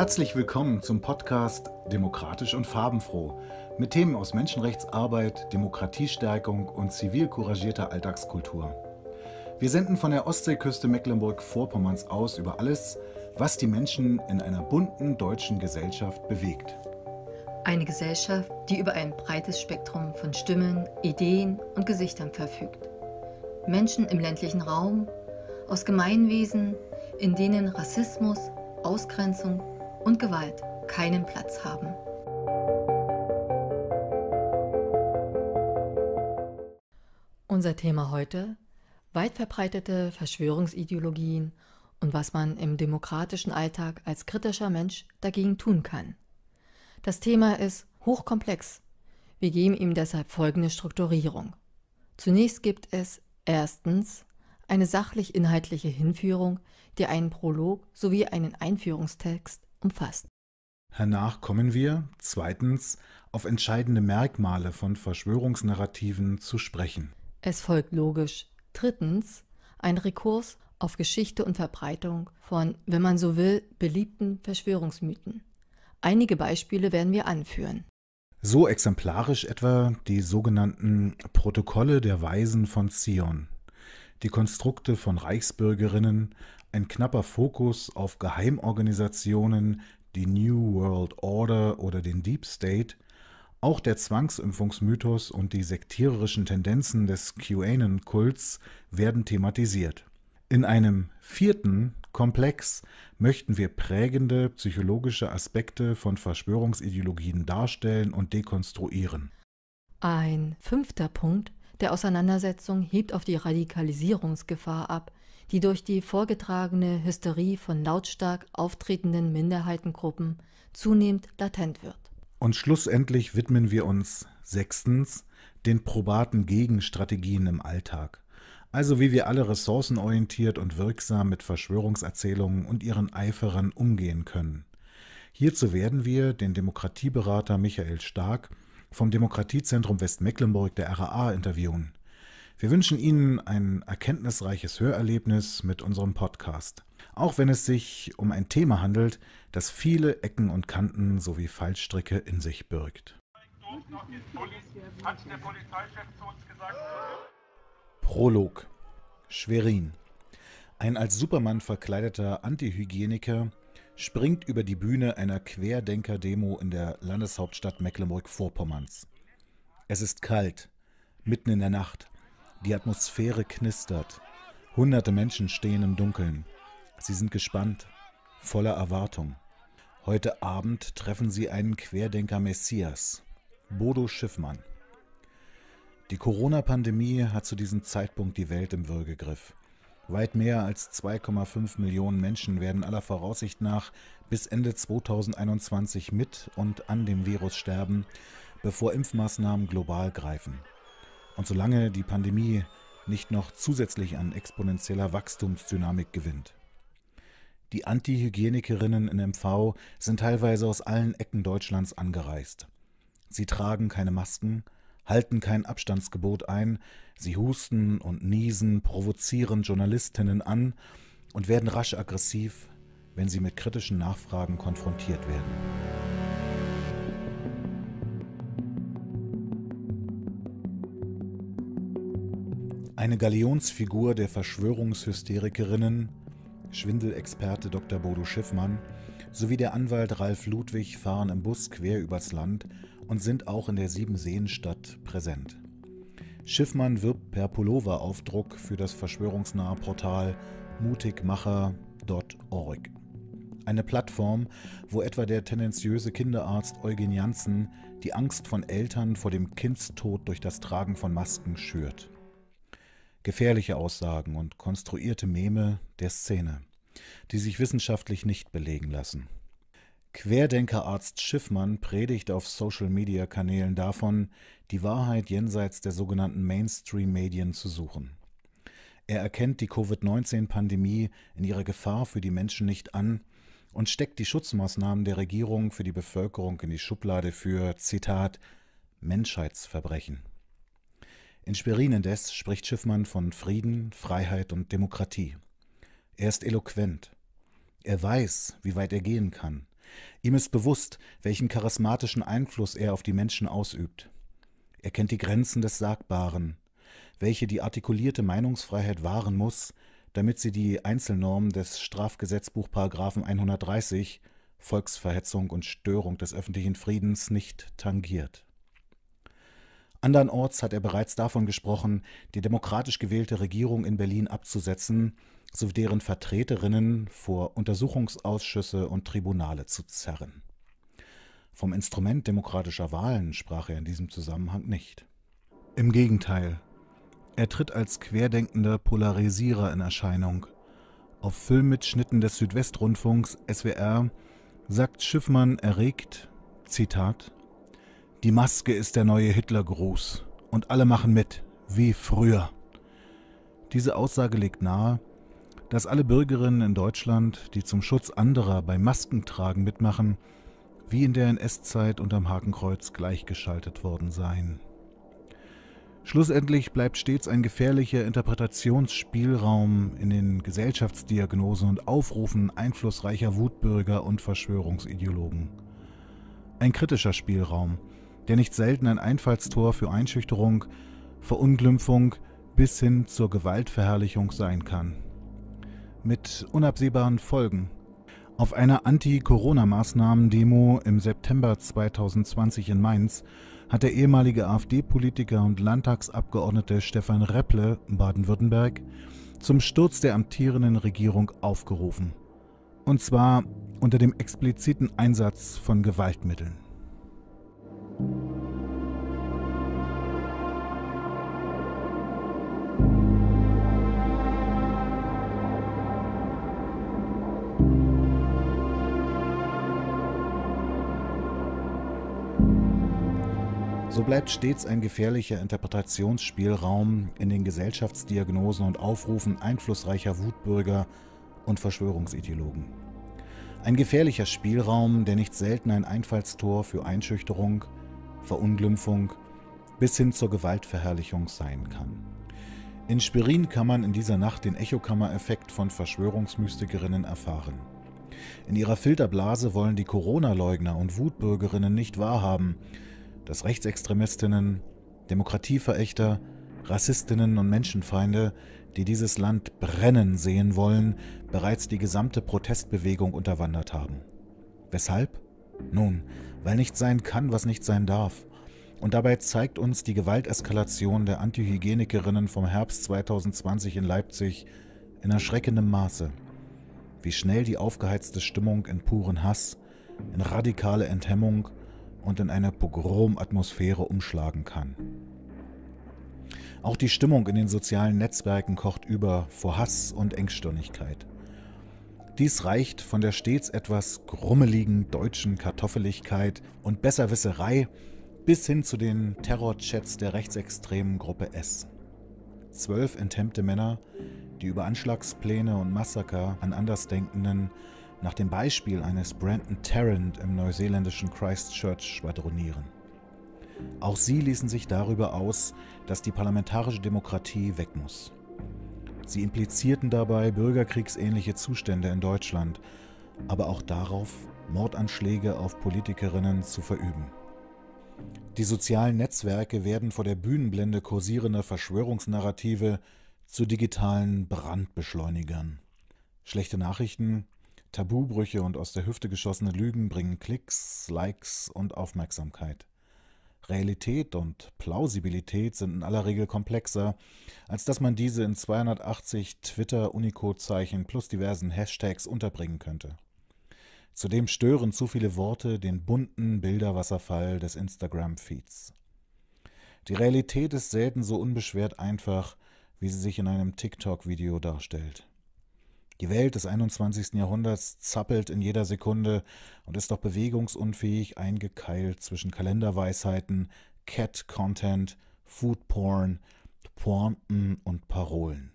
Herzlich willkommen zum Podcast Demokratisch und Farbenfroh mit Themen aus Menschenrechtsarbeit, Demokratiestärkung und zivil couragierter Alltagskultur. Wir senden von der Ostseeküste Mecklenburg-Vorpommerns aus über alles, was die Menschen in einer bunten deutschen Gesellschaft bewegt. Eine Gesellschaft, die über ein breites Spektrum von Stimmen, Ideen und Gesichtern verfügt. Menschen im ländlichen Raum, aus Gemeinwesen, in denen Rassismus, Ausgrenzung und Gewalt keinen Platz haben. Unser Thema heute weit verbreitete Verschwörungsideologien und was man im demokratischen Alltag als kritischer Mensch dagegen tun kann. Das Thema ist hochkomplex. Wir geben ihm deshalb folgende Strukturierung. Zunächst gibt es erstens eine sachlich-inhaltliche Hinführung, die einen Prolog sowie einen Einführungstext umfasst. Hernach kommen wir, zweitens, auf entscheidende Merkmale von Verschwörungsnarrativen zu sprechen. Es folgt logisch, drittens, ein Rekurs auf Geschichte und Verbreitung von, wenn man so will, beliebten Verschwörungsmythen. Einige Beispiele werden wir anführen. So exemplarisch etwa die sogenannten Protokolle der Weisen von Zion, die Konstrukte von Reichsbürgerinnen, ein knapper Fokus auf Geheimorganisationen, die New World Order oder den Deep State, auch der Zwangsimpfungsmythos und die sektiererischen Tendenzen des QAnon-Kults werden thematisiert. In einem vierten Komplex möchten wir prägende psychologische Aspekte von Verschwörungsideologien darstellen und dekonstruieren. Ein fünfter Punkt der Auseinandersetzung hebt auf die Radikalisierungsgefahr ab, die durch die vorgetragene Hysterie von lautstark auftretenden Minderheitengruppen zunehmend latent wird. Und schlussendlich widmen wir uns sechstens den probaten Gegenstrategien im Alltag. Also wie wir alle ressourcenorientiert und wirksam mit Verschwörungserzählungen und ihren Eiferern umgehen können. Hierzu werden wir den Demokratieberater Michael Stark vom Demokratiezentrum Westmecklenburg der RAA interviewen. Wir wünschen Ihnen ein erkenntnisreiches Hörerlebnis mit unserem Podcast. Auch wenn es sich um ein Thema handelt, das viele Ecken und Kanten sowie Fallstricke in sich birgt. Prolog Schwerin Ein als Supermann verkleideter Antihygieniker springt über die Bühne einer Querdenker-Demo in der Landeshauptstadt Mecklenburg-Vorpommerns. Es ist kalt, mitten in der Nacht. Die Atmosphäre knistert. Hunderte Menschen stehen im Dunkeln. Sie sind gespannt, voller Erwartung. Heute Abend treffen sie einen Querdenker Messias, Bodo Schiffmann. Die Corona-Pandemie hat zu diesem Zeitpunkt die Welt im Würgegriff. Weit mehr als 2,5 Millionen Menschen werden aller Voraussicht nach bis Ende 2021 mit und an dem Virus sterben, bevor Impfmaßnahmen global greifen. Und solange die Pandemie nicht noch zusätzlich an exponentieller Wachstumsdynamik gewinnt. Die Antihygienikerinnen in MV sind teilweise aus allen Ecken Deutschlands angereist. Sie tragen keine Masken, halten kein Abstandsgebot ein, sie husten und niesen, provozieren Journalistinnen an und werden rasch aggressiv, wenn sie mit kritischen Nachfragen konfrontiert werden. Eine Galionsfigur der Verschwörungshysterikerinnen, Schwindelexperte Dr. Bodo Schiffmann sowie der Anwalt Ralf Ludwig fahren im Bus quer übers Land und sind auch in der Siebenseenstadt präsent. Schiffmann wirbt per Pulloveraufdruck für das verschwörungsnahe Portal mutigmacher.org. Eine Plattform, wo etwa der tendenziöse Kinderarzt Eugen Janssen die Angst von Eltern vor dem Kindstod durch das Tragen von Masken schürt. Gefährliche Aussagen und konstruierte Meme der Szene, die sich wissenschaftlich nicht belegen lassen. Querdenkerarzt Schiffmann predigt auf Social-Media-Kanälen davon, die Wahrheit jenseits der sogenannten Mainstream-Medien zu suchen. Er erkennt die Covid-19-Pandemie in ihrer Gefahr für die Menschen nicht an und steckt die Schutzmaßnahmen der Regierung für die Bevölkerung in die Schublade für, Zitat, Menschheitsverbrechen. In Schwerin indes spricht Schiffmann von Frieden, Freiheit und Demokratie. Er ist eloquent. Er weiß, wie weit er gehen kann. Ihm ist bewusst, welchen charismatischen Einfluss er auf die Menschen ausübt. Er kennt die Grenzen des Sagbaren, welche die artikulierte Meinungsfreiheit wahren muss, damit sie die Einzelnormen des Strafgesetzbuch 130 Volksverhetzung und Störung des öffentlichen Friedens nicht tangiert. Andernorts hat er bereits davon gesprochen, die demokratisch gewählte Regierung in Berlin abzusetzen sowie deren Vertreterinnen vor Untersuchungsausschüsse und Tribunale zu zerren. Vom Instrument demokratischer Wahlen sprach er in diesem Zusammenhang nicht. Im Gegenteil, er tritt als querdenkender Polarisierer in Erscheinung. Auf Filmmitschnitten des Südwestrundfunks SWR sagt Schiffmann erregt, Zitat, Die Maske ist der neue Hitlergruß und alle machen mit, wie früher. Diese Aussage legt nahe, dass alle Bürgerinnen in Deutschland, die zum Schutz anderer beim Maskentragen mitmachen, wie in der NS-Zeit unterm Hakenkreuz gleichgeschaltet worden seien. Schlussendlich bleibt stets ein gefährlicher Interpretationsspielraum in den Gesellschaftsdiagnosen und Aufrufen einflussreicher Wutbürger und Verschwörungsideologen. Ein kritischer Spielraum, der nicht selten ein Einfallstor für Einschüchterung, Verunglimpfung bis hin zur Gewaltverherrlichung sein kann mit unabsehbaren Folgen. Auf einer Anti-Corona-Maßnahmen-Demo im September 2020 in Mainz hat der ehemalige AfD-Politiker und Landtagsabgeordnete Stefan Repple, Baden-Württemberg, zum Sturz der amtierenden Regierung aufgerufen. Und zwar unter dem expliziten Einsatz von Gewaltmitteln. So bleibt stets ein gefährlicher Interpretationsspielraum in den Gesellschaftsdiagnosen und Aufrufen einflussreicher Wutbürger und Verschwörungsideologen. Ein gefährlicher Spielraum, der nicht selten ein Einfallstor für Einschüchterung, Verunglimpfung bis hin zur Gewaltverherrlichung sein kann. In Spirin kann man in dieser Nacht den Echokammer-Effekt von Verschwörungsmystikerinnen erfahren. In ihrer Filterblase wollen die Corona-Leugner und Wutbürgerinnen nicht wahrhaben, dass Rechtsextremistinnen, Demokratieverächter, Rassistinnen und Menschenfeinde, die dieses Land brennen sehen wollen, bereits die gesamte Protestbewegung unterwandert haben. Weshalb? Nun, weil nicht sein kann, was nicht sein darf. Und dabei zeigt uns die Gewalteskalation der Antihygienikerinnen vom Herbst 2020 in Leipzig in erschreckendem Maße, wie schnell die aufgeheizte Stimmung in puren Hass, in radikale Enthemmung und in eine Pogromatmosphäre umschlagen kann. Auch die Stimmung in den sozialen Netzwerken kocht über vor Hass und Engstirnigkeit. Dies reicht von der stets etwas grummeligen deutschen Kartoffeligkeit und Besserwisserei bis hin zu den Terrorchats der rechtsextremen Gruppe S. Zwölf enthemmte Männer, die über Anschlagspläne und Massaker an Andersdenkenden nach dem Beispiel eines Brandon Tarrant im neuseeländischen Christchurch schwadronieren. Auch sie ließen sich darüber aus, dass die parlamentarische Demokratie weg muss. Sie implizierten dabei bürgerkriegsähnliche Zustände in Deutschland, aber auch darauf, Mordanschläge auf Politikerinnen zu verüben. Die sozialen Netzwerke werden vor der Bühnenblende kursierender Verschwörungsnarrative zu digitalen Brandbeschleunigern. Schlechte Nachrichten Tabubrüche und aus der Hüfte geschossene Lügen bringen Klicks, Likes und Aufmerksamkeit. Realität und Plausibilität sind in aller Regel komplexer, als dass man diese in 280 Twitter-Unicode-Zeichen plus diversen Hashtags unterbringen könnte. Zudem stören zu viele Worte den bunten Bilderwasserfall des Instagram-Feeds. Die Realität ist selten so unbeschwert einfach, wie sie sich in einem TikTok-Video darstellt. Die Welt des 21. Jahrhunderts zappelt in jeder Sekunde und ist doch bewegungsunfähig eingekeilt zwischen Kalenderweisheiten, Cat-Content, Food-Porn, Pointen und Parolen.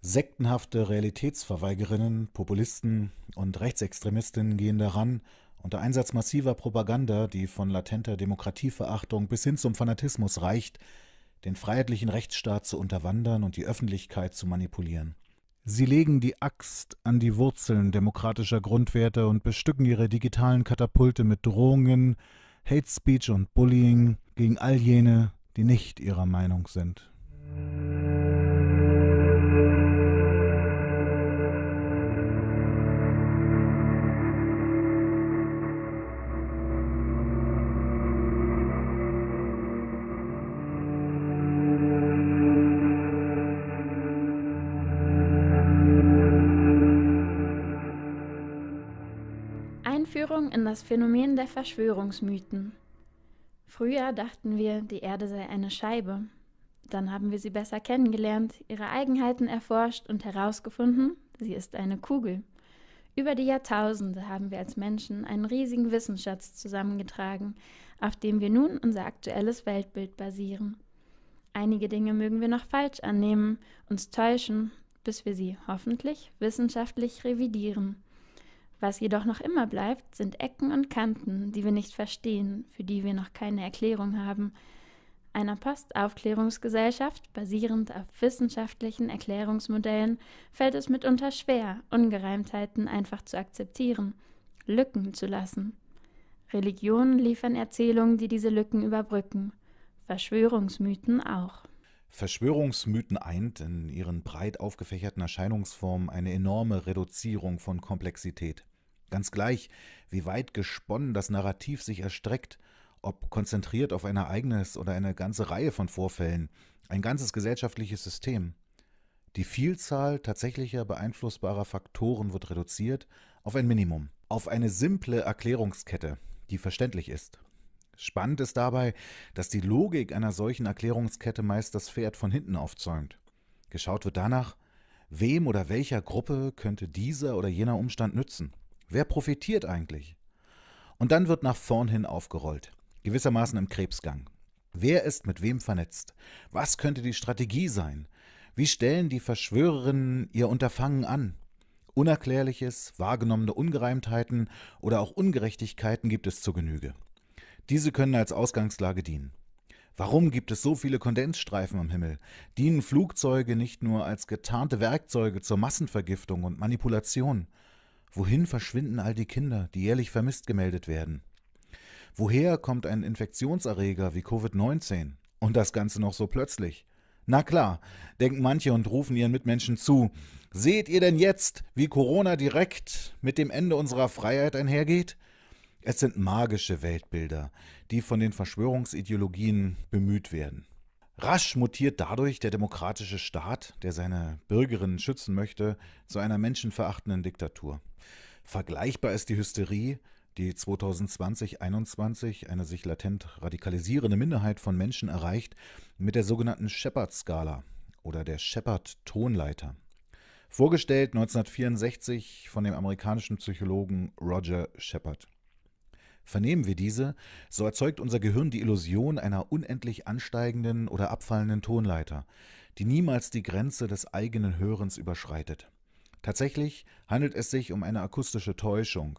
Sektenhafte Realitätsverweigerinnen, Populisten und Rechtsextremistinnen gehen daran, unter Einsatz massiver Propaganda, die von latenter Demokratieverachtung bis hin zum Fanatismus reicht, den freiheitlichen Rechtsstaat zu unterwandern und die Öffentlichkeit zu manipulieren. Sie legen die Axt an die Wurzeln demokratischer Grundwerte und bestücken ihre digitalen Katapulte mit Drohungen, Hate Speech und Bullying gegen all jene, die nicht ihrer Meinung sind. Das Phänomen der Verschwörungsmythen. Früher dachten wir, die Erde sei eine Scheibe. Dann haben wir sie besser kennengelernt, ihre Eigenheiten erforscht und herausgefunden, sie ist eine Kugel. Über die Jahrtausende haben wir als Menschen einen riesigen Wissensschatz zusammengetragen, auf dem wir nun unser aktuelles Weltbild basieren. Einige Dinge mögen wir noch falsch annehmen, uns täuschen, bis wir sie hoffentlich wissenschaftlich revidieren. Was jedoch noch immer bleibt, sind Ecken und Kanten, die wir nicht verstehen, für die wir noch keine Erklärung haben. Einer Postaufklärungsgesellschaft, basierend auf wissenschaftlichen Erklärungsmodellen, fällt es mitunter schwer, Ungereimtheiten einfach zu akzeptieren, Lücken zu lassen. Religionen liefern Erzählungen, die diese Lücken überbrücken, Verschwörungsmythen auch. Verschwörungsmythen eint in ihren breit aufgefächerten Erscheinungsformen eine enorme Reduzierung von Komplexität. Ganz gleich, wie weit gesponnen das Narrativ sich erstreckt, ob konzentriert auf ein Ereignis oder eine ganze Reihe von Vorfällen, ein ganzes gesellschaftliches System. Die Vielzahl tatsächlicher beeinflussbarer Faktoren wird reduziert auf ein Minimum, auf eine simple Erklärungskette, die verständlich ist. Spannend ist dabei, dass die Logik einer solchen Erklärungskette meist das Pferd von hinten aufzäumt. Geschaut wird danach, wem oder welcher Gruppe könnte dieser oder jener Umstand nützen. Wer profitiert eigentlich? Und dann wird nach vorn hin aufgerollt, gewissermaßen im Krebsgang. Wer ist mit wem vernetzt? Was könnte die Strategie sein? Wie stellen die Verschwörerinnen ihr Unterfangen an? Unerklärliches, wahrgenommene Ungereimtheiten oder auch Ungerechtigkeiten gibt es zur Genüge. Diese können als Ausgangslage dienen. Warum gibt es so viele Kondensstreifen am Himmel? Dienen Flugzeuge nicht nur als getarnte Werkzeuge zur Massenvergiftung und Manipulation? Wohin verschwinden all die Kinder, die jährlich vermisst gemeldet werden? Woher kommt ein Infektionserreger wie Covid-19? Und das Ganze noch so plötzlich? Na klar, denken manche und rufen ihren Mitmenschen zu. Seht ihr denn jetzt, wie Corona direkt mit dem Ende unserer Freiheit einhergeht? Es sind magische Weltbilder, die von den Verschwörungsideologien bemüht werden. Rasch mutiert dadurch der demokratische Staat, der seine Bürgerinnen schützen möchte, zu einer menschenverachtenden Diktatur. Vergleichbar ist die Hysterie, die 2020-21 eine sich latent radikalisierende Minderheit von Menschen erreicht, mit der sogenannten Shepard-Skala oder der Shepard-Tonleiter. Vorgestellt 1964 von dem amerikanischen Psychologen Roger Shepard. Vernehmen wir diese, so erzeugt unser Gehirn die Illusion einer unendlich ansteigenden oder abfallenden Tonleiter, die niemals die Grenze des eigenen Hörens überschreitet. Tatsächlich handelt es sich um eine akustische Täuschung.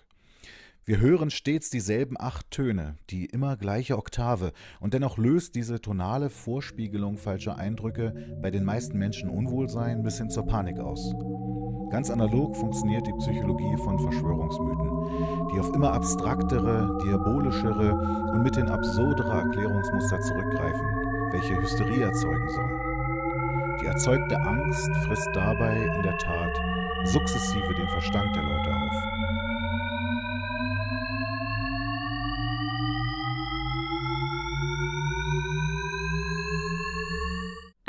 Wir hören stets dieselben acht Töne, die immer gleiche Oktave, und dennoch löst diese tonale Vorspiegelung falscher Eindrücke bei den meisten Menschen Unwohlsein bis hin zur Panik aus. Ganz analog funktioniert die Psychologie von Verschwörungsmythen, die auf immer abstraktere, diabolischere und mithin absurdere Erklärungsmuster zurückgreifen, welche Hysterie erzeugen sollen. Die erzeugte Angst frisst dabei in der Tat sukzessive den Verstand der Leute auf.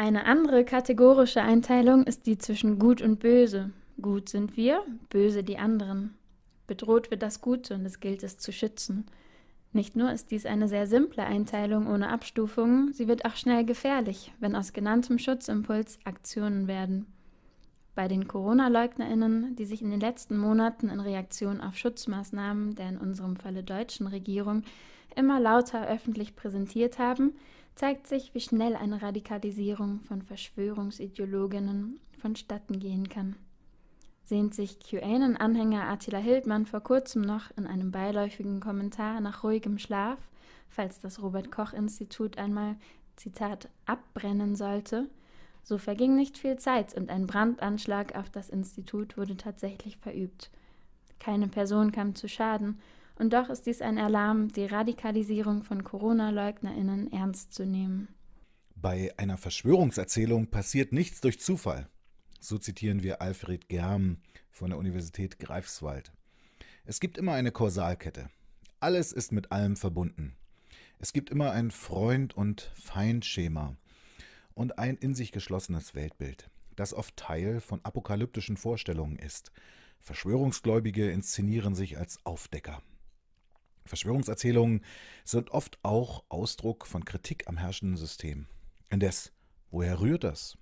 Eine andere kategorische Einteilung ist die zwischen Gut und Böse. Gut sind wir, böse die anderen. Bedroht wird das Gute und es gilt es zu schützen. Nicht nur ist dies eine sehr simple Einteilung ohne Abstufungen, sie wird auch schnell gefährlich, wenn aus genanntem Schutzimpuls Aktionen werden. Bei den Corona-Leugnerinnen, die sich in den letzten Monaten in Reaktion auf Schutzmaßnahmen der in unserem Falle deutschen Regierung immer lauter öffentlich präsentiert haben, zeigt sich, wie schnell eine Radikalisierung von Verschwörungsideologinnen vonstatten gehen kann. Sehnt sich QAnon-Anhänger Attila Hildmann vor kurzem noch in einem beiläufigen Kommentar nach ruhigem Schlaf, falls das Robert-Koch-Institut einmal, Zitat, abbrennen sollte, so verging nicht viel Zeit und ein Brandanschlag auf das Institut wurde tatsächlich verübt. Keine Person kam zu Schaden, und doch ist dies ein Alarm, die Radikalisierung von Corona-LeugnerInnen ernst zu nehmen. Bei einer Verschwörungserzählung passiert nichts durch Zufall. So zitieren wir Alfred Germ von der Universität Greifswald. Es gibt immer eine Kausalkette. Alles ist mit allem verbunden. Es gibt immer ein Freund- und Feindschema und ein in sich geschlossenes Weltbild, das oft Teil von apokalyptischen Vorstellungen ist. Verschwörungsgläubige inszenieren sich als Aufdecker. Verschwörungserzählungen sind oft auch Ausdruck von Kritik am herrschenden System. Indes, woher rührt das?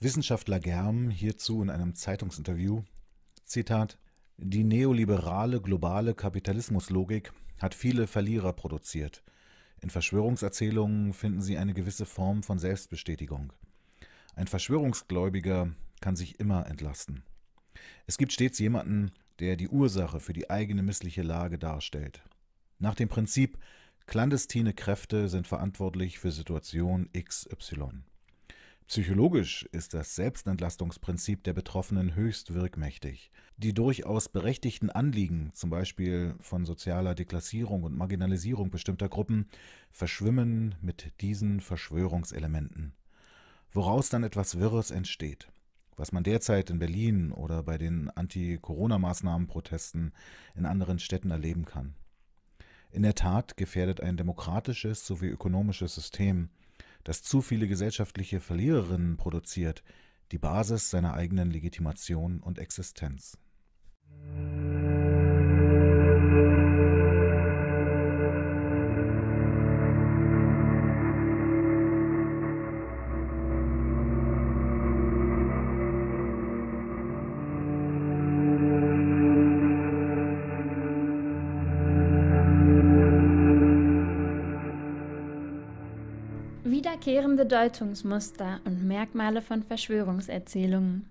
Wissenschaftler Germ hierzu in einem Zeitungsinterview Zitat Die neoliberale globale Kapitalismuslogik hat viele Verlierer produziert. In Verschwörungserzählungen finden sie eine gewisse Form von Selbstbestätigung. Ein Verschwörungsgläubiger kann sich immer entlasten. Es gibt stets jemanden, der die Ursache für die eigene missliche Lage darstellt. Nach dem Prinzip clandestine Kräfte sind verantwortlich für Situation XY. Psychologisch ist das Selbstentlastungsprinzip der Betroffenen höchst wirkmächtig. Die durchaus berechtigten Anliegen, zum Beispiel von sozialer Deklassierung und Marginalisierung bestimmter Gruppen, verschwimmen mit diesen Verschwörungselementen, woraus dann etwas Wirres entsteht, was man derzeit in Berlin oder bei den Anti-Corona-Maßnahmen-Protesten in anderen Städten erleben kann. In der Tat gefährdet ein demokratisches sowie ökonomisches System das zu viele gesellschaftliche Verliererinnen produziert, die Basis seiner eigenen Legitimation und Existenz. Wiederkehrende Deutungsmuster und Merkmale von Verschwörungserzählungen.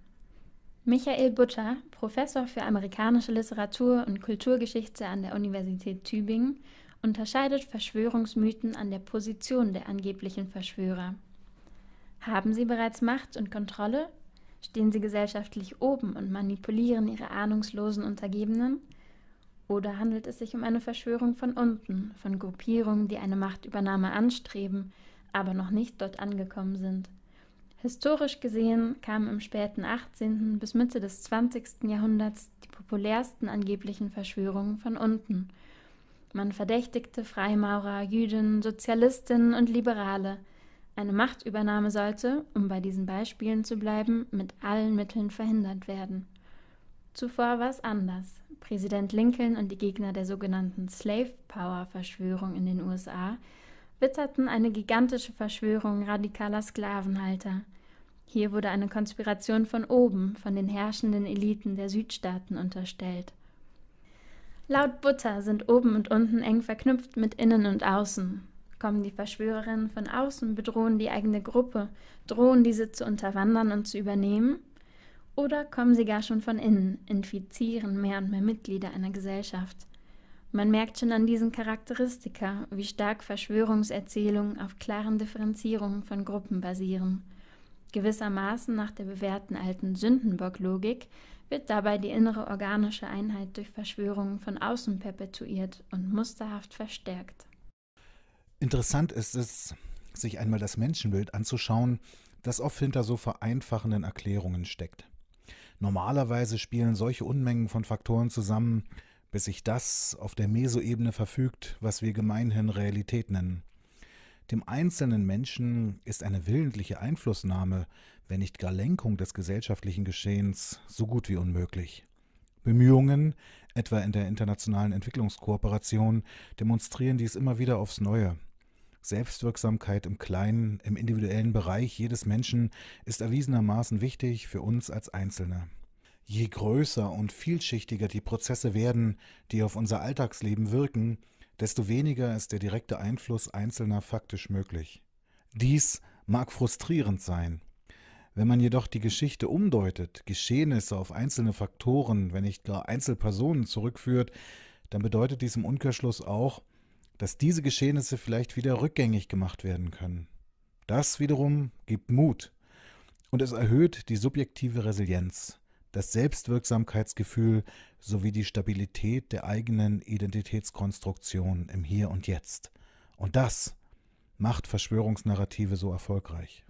Michael Butter, Professor für amerikanische Literatur und Kulturgeschichte an der Universität Tübingen, unterscheidet Verschwörungsmythen an der Position der angeblichen Verschwörer. Haben sie bereits Macht und Kontrolle? Stehen sie gesellschaftlich oben und manipulieren ihre ahnungslosen Untergebenen? Oder handelt es sich um eine Verschwörung von unten, von Gruppierungen, die eine Machtübernahme anstreben, aber noch nicht dort angekommen sind. Historisch gesehen kamen im späten 18. bis Mitte des 20. Jahrhunderts die populärsten angeblichen Verschwörungen von unten. Man verdächtigte Freimaurer, Jüdinnen, Sozialistinnen und Liberale. Eine Machtübernahme sollte, um bei diesen Beispielen zu bleiben, mit allen Mitteln verhindert werden. Zuvor war es anders. Präsident Lincoln und die Gegner der sogenannten Slave Power Verschwörung in den USA witterten eine gigantische Verschwörung radikaler Sklavenhalter. Hier wurde eine Konspiration von oben, von den herrschenden Eliten der Südstaaten unterstellt. Laut Butter sind oben und unten eng verknüpft mit innen und außen. Kommen die Verschwörerinnen von außen, bedrohen die eigene Gruppe, drohen diese zu unterwandern und zu übernehmen? Oder kommen sie gar schon von innen, infizieren mehr und mehr Mitglieder einer Gesellschaft? Man merkt schon an diesen Charakteristika, wie stark Verschwörungserzählungen auf klaren Differenzierungen von Gruppen basieren. Gewissermaßen nach der bewährten alten Sündenbock-Logik wird dabei die innere organische Einheit durch Verschwörungen von außen perpetuiert und musterhaft verstärkt. Interessant ist es, sich einmal das Menschenbild anzuschauen, das oft hinter so vereinfachenden Erklärungen steckt. Normalerweise spielen solche Unmengen von Faktoren zusammen, bis sich das auf der Mesoebene verfügt, was wir gemeinhin Realität nennen. Dem einzelnen Menschen ist eine willentliche Einflussnahme, wenn nicht gar Lenkung des gesellschaftlichen Geschehens, so gut wie unmöglich. Bemühungen, etwa in der internationalen Entwicklungskooperation, demonstrieren dies immer wieder aufs Neue. Selbstwirksamkeit im kleinen, im individuellen Bereich jedes Menschen ist erwiesenermaßen wichtig für uns als Einzelne. Je größer und vielschichtiger die Prozesse werden, die auf unser Alltagsleben wirken, desto weniger ist der direkte Einfluss Einzelner faktisch möglich. Dies mag frustrierend sein. Wenn man jedoch die Geschichte umdeutet, Geschehnisse auf einzelne Faktoren, wenn nicht gar Einzelpersonen zurückführt, dann bedeutet dies im Umkehrschluss auch, dass diese Geschehnisse vielleicht wieder rückgängig gemacht werden können. Das wiederum gibt Mut und es erhöht die subjektive Resilienz, das Selbstwirksamkeitsgefühl sowie die Stabilität der eigenen Identitätskonstruktion im Hier und Jetzt. Und das macht Verschwörungsnarrative so erfolgreich.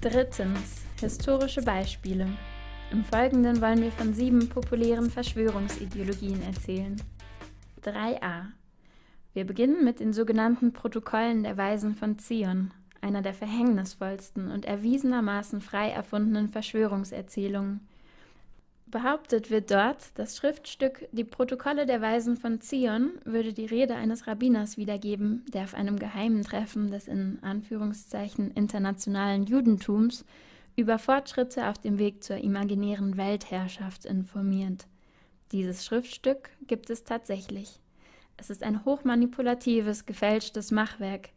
Drittens. Historische Beispiele. Im Folgenden wollen wir von sieben populären Verschwörungsideologien erzählen. 3a. Wir beginnen mit den sogenannten Protokollen der Weisen von Zion, einer der verhängnisvollsten und erwiesenermaßen frei erfundenen Verschwörungserzählungen. Behauptet wird dort, das Schriftstück Die Protokolle der Weisen von Zion würde die Rede eines Rabbiners wiedergeben, der auf einem geheimen Treffen des in Anführungszeichen internationalen Judentums über Fortschritte auf dem Weg zur imaginären Weltherrschaft informiert. Dieses Schriftstück gibt es tatsächlich. Es ist ein hochmanipulatives, gefälschtes Machwerk,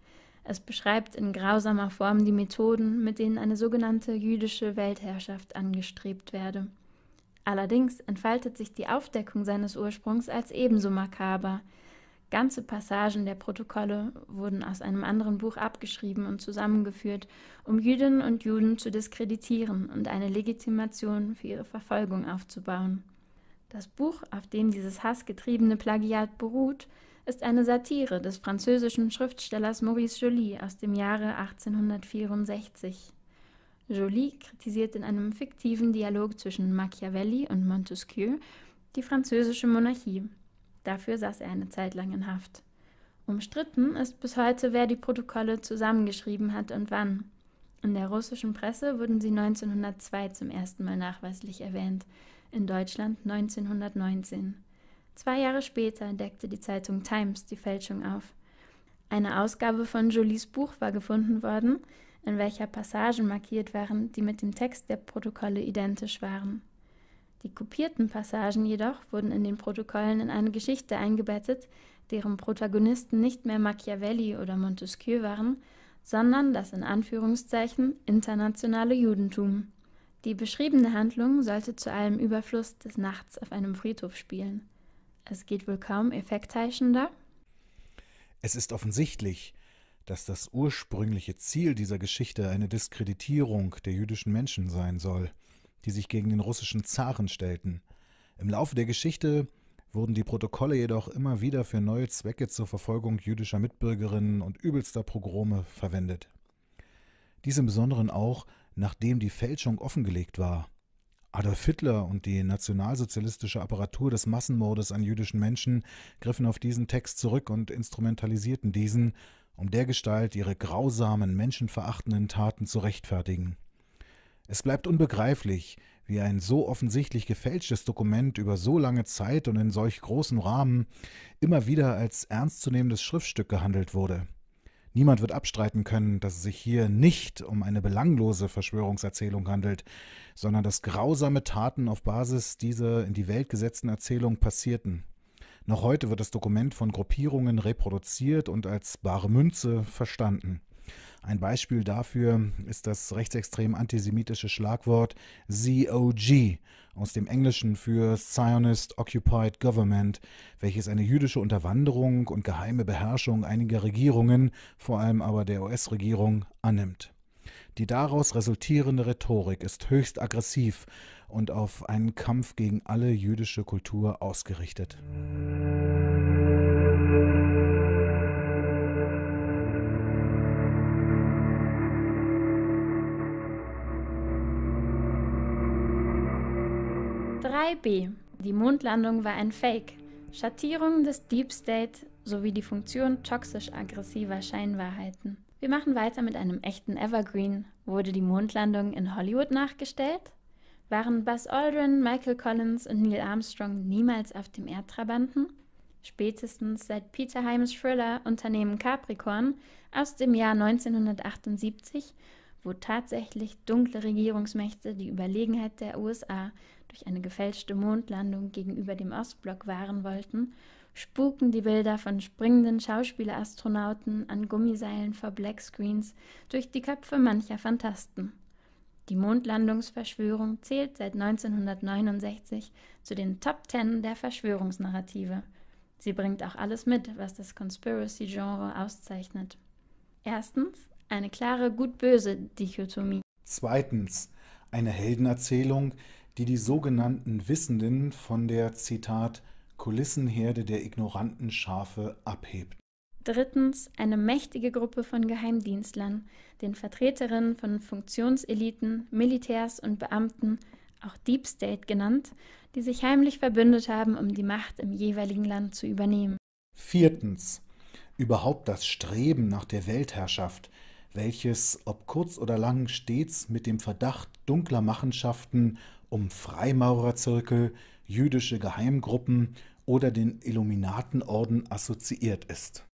es beschreibt in grausamer Form die Methoden, mit denen eine sogenannte jüdische Weltherrschaft angestrebt werde. Allerdings entfaltet sich die Aufdeckung seines Ursprungs als ebenso makaber. Ganze Passagen der Protokolle wurden aus einem anderen Buch abgeschrieben und zusammengeführt, um Jüdinnen und Juden zu diskreditieren und eine Legitimation für ihre Verfolgung aufzubauen. Das Buch, auf dem dieses hassgetriebene Plagiat beruht, ist eine Satire des französischen Schriftstellers Maurice Joly aus dem Jahre 1864. Joly kritisiert in einem fiktiven Dialog zwischen Machiavelli und Montesquieu die französische Monarchie. Dafür saß er eine Zeit lang in Haft. Umstritten ist bis heute, wer die Protokolle zusammengeschrieben hat und wann. In der russischen Presse wurden sie 1902 zum ersten Mal nachweislich erwähnt, in Deutschland 1919. Zwei Jahre später deckte die Zeitung Times die Fälschung auf. Eine Ausgabe von Jolies Buch war gefunden worden, in welcher Passagen markiert waren, die mit dem Text der Protokolle identisch waren. Die kopierten Passagen jedoch wurden in den Protokollen in eine Geschichte eingebettet, deren Protagonisten nicht mehr Machiavelli oder Montesquieu waren, sondern das in Anführungszeichen internationale Judentum. Die beschriebene Handlung sollte zu allem Überfluss des Nachts auf einem Friedhof spielen. Es geht wohl kaum effektheischender. Es ist offensichtlich, dass das ursprüngliche Ziel dieser Geschichte eine Diskreditierung der jüdischen Menschen sein soll, die sich gegen den russischen Zaren stellten. Im Laufe der Geschichte wurden die Protokolle jedoch immer wieder für neue Zwecke zur Verfolgung jüdischer Mitbürgerinnen und übelster Pogrome verwendet. Dies im Besonderen auch, nachdem die Fälschung offengelegt war. Adolf Hitler und die nationalsozialistische Apparatur des Massenmordes an jüdischen Menschen griffen auf diesen Text zurück und instrumentalisierten diesen, um dergestalt ihre grausamen, menschenverachtenden Taten zu rechtfertigen. Es bleibt unbegreiflich, wie ein so offensichtlich gefälschtes Dokument über so lange Zeit und in solch großem Rahmen immer wieder als ernstzunehmendes Schriftstück gehandelt wurde. Niemand wird abstreiten können, dass es sich hier nicht um eine belanglose Verschwörungserzählung handelt, sondern dass grausame Taten auf Basis dieser in die Welt gesetzten Erzählung passierten. Noch heute wird das Dokument von Gruppierungen reproduziert und als bare Münze verstanden. Ein Beispiel dafür ist das rechtsextrem antisemitische Schlagwort ZOG aus dem Englischen für Zionist Occupied Government, welches eine jüdische Unterwanderung und geheime Beherrschung einiger Regierungen, vor allem aber der US-Regierung, annimmt. Die daraus resultierende Rhetorik ist höchst aggressiv und auf einen Kampf gegen alle jüdische Kultur ausgerichtet. 3b. Die Mondlandung war ein Fake. Schattierung des Deep State sowie die Funktion toxisch-aggressiver Scheinwahrheiten. Wir machen weiter mit einem echten Evergreen. Wurde die Mondlandung in Hollywood nachgestellt? Waren Buzz Aldrin, Michael Collins und Neil Armstrong niemals auf dem Erdtrabanten? Spätestens seit Peter Heims Thriller Unternehmen Capricorn aus dem Jahr 1978 wo tatsächlich dunkle Regierungsmächte die Überlegenheit der USA durch eine gefälschte Mondlandung gegenüber dem Ostblock wahren wollten, spuken die Bilder von springenden Schauspielerastronauten an Gummiseilen vor Blackscreens durch die Köpfe mancher Fantasten. Die Mondlandungsverschwörung zählt seit 1969 zu den Top Ten der Verschwörungsnarrative. Sie bringt auch alles mit, was das Conspiracy-Genre auszeichnet. Erstens eine klare gut-böse Dichotomie. Zweitens eine Heldenerzählung, die die sogenannten Wissenden von der Zitat Kulissenherde der ignoranten Schafe abhebt. Drittens eine mächtige Gruppe von Geheimdienstlern, den Vertreterinnen von Funktionseliten, Militärs und Beamten, auch Deep State genannt, die sich heimlich verbündet haben, um die Macht im jeweiligen Land zu übernehmen. Viertens überhaupt das Streben nach der Weltherrschaft, welches, ob kurz oder lang, stets mit dem Verdacht dunkler Machenschaften um Freimaurerzirkel, jüdische Geheimgruppen oder den Illuminatenorden assoziiert ist.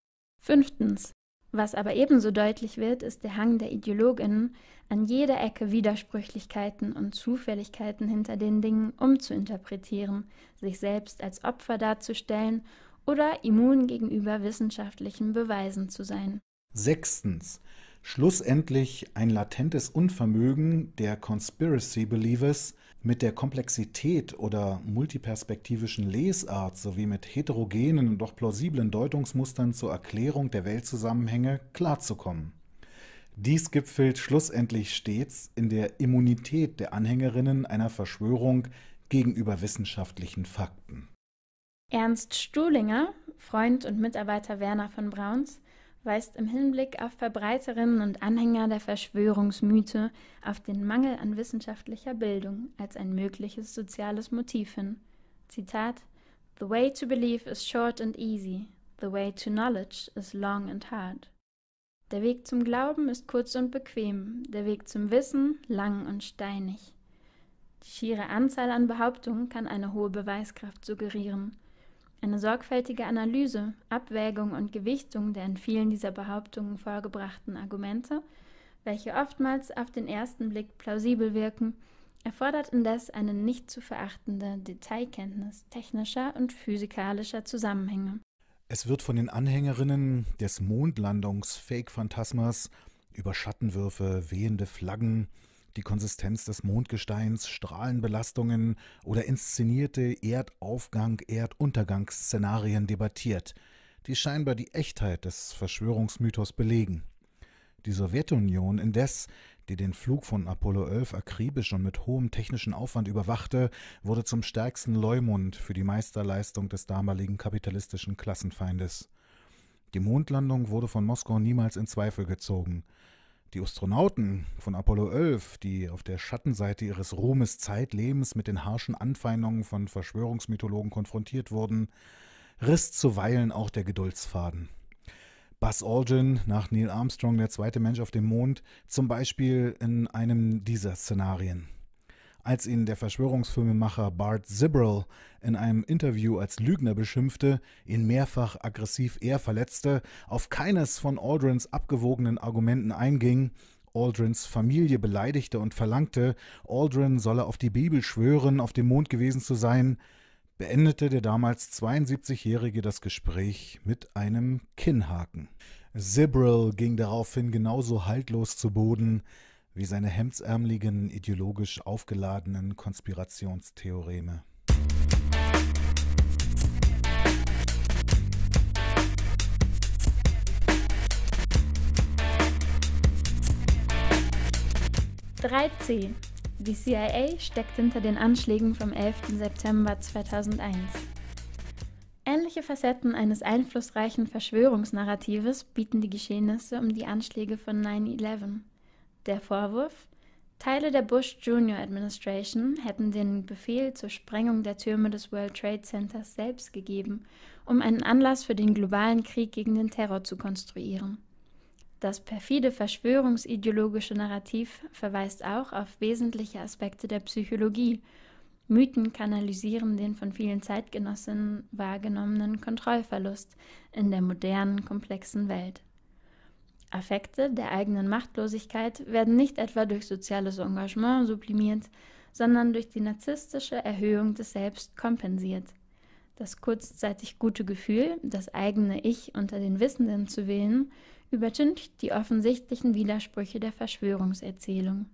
Fünftens. Was aber ebenso deutlich wird, ist der Hang der Ideologinnen, an jeder Ecke Widersprüchlichkeiten und Zufälligkeiten hinter den Dingen umzuinterpretieren, sich selbst als Opfer darzustellen oder immun gegenüber wissenschaftlichen Beweisen zu sein. Sechstens. Schlussendlich ein latentes Unvermögen der Conspiracy Believers, mit der Komplexität oder multiperspektivischen Lesart sowie mit heterogenen und doch plausiblen Deutungsmustern zur Erklärung der Weltzusammenhänge klarzukommen. Dies gipfelt schlussendlich stets in der Immunität der Anhängerinnen einer Verschwörung gegenüber wissenschaftlichen Fakten. Ernst Stuhlinger, Freund und Mitarbeiter Werner von Brauns, weist im Hinblick auf Verbreiterinnen und Anhänger der Verschwörungsmythe auf den Mangel an wissenschaftlicher Bildung als ein mögliches soziales Motiv hin. Zitat The way to believe is short and easy, the way to knowledge is long and hard. Der Weg zum Glauben ist kurz und bequem, der Weg zum Wissen lang und steinig. Die schiere Anzahl an Behauptungen kann eine hohe Beweiskraft suggerieren. Eine sorgfältige Analyse, Abwägung und Gewichtung der in vielen dieser Behauptungen vorgebrachten Argumente, welche oftmals auf den ersten Blick plausibel wirken, erfordert indes eine nicht zu verachtende Detailkenntnis technischer und physikalischer Zusammenhänge. Es wird von den Anhängerinnen des Mondlandungs-Fake-Phantasmas über Schattenwürfe, wehende Flaggen, die Konsistenz des Mondgesteins, Strahlenbelastungen oder inszenierte Erdaufgang, Erduntergangsszenarien debattiert, die scheinbar die Echtheit des Verschwörungsmythos belegen. Die Sowjetunion indes, die den Flug von Apollo 11 akribisch und mit hohem technischen Aufwand überwachte, wurde zum stärksten Leumund für die Meisterleistung des damaligen kapitalistischen Klassenfeindes. Die Mondlandung wurde von Moskau niemals in Zweifel gezogen. Die Astronauten von Apollo 11, die auf der Schattenseite ihres Ruhmes zeitlebens mit den harschen Anfeindungen von Verschwörungsmythologen konfrontiert wurden, riss zuweilen auch der Geduldsfaden. Buzz Aldrin, nach Neil Armstrong der zweite Mensch auf dem Mond, zum Beispiel in einem dieser Szenarien als ihn der Verschwörungsfilmemacher Bart Zibrel in einem Interview als Lügner beschimpfte, ihn mehrfach aggressiv eher verletzte, auf keines von Aldrins abgewogenen Argumenten einging, Aldrins Familie beleidigte und verlangte, Aldrin solle auf die Bibel schwören, auf dem Mond gewesen zu sein, beendete der damals 72-Jährige das Gespräch mit einem Kinnhaken. Zibrel ging daraufhin genauso haltlos zu Boden, wie seine hemdsärmeligen, ideologisch aufgeladenen Konspirationstheoreme. c Die CIA steckt hinter den Anschlägen vom 11. September 2001. Ähnliche Facetten eines einflussreichen Verschwörungsnarratives bieten die Geschehnisse um die Anschläge von 9-11. Der Vorwurf, Teile der Bush Junior Administration hätten den Befehl zur Sprengung der Türme des World Trade Centers selbst gegeben, um einen Anlass für den globalen Krieg gegen den Terror zu konstruieren. Das perfide verschwörungsideologische Narrativ verweist auch auf wesentliche Aspekte der Psychologie. Mythen kanalisieren den von vielen Zeitgenossinnen wahrgenommenen Kontrollverlust in der modernen, komplexen Welt. Affekte der eigenen Machtlosigkeit werden nicht etwa durch soziales Engagement sublimiert, sondern durch die narzisstische Erhöhung des Selbst kompensiert. Das kurzzeitig gute Gefühl, das eigene Ich unter den Wissenden zu wählen, übertüncht die offensichtlichen Widersprüche der Verschwörungserzählung.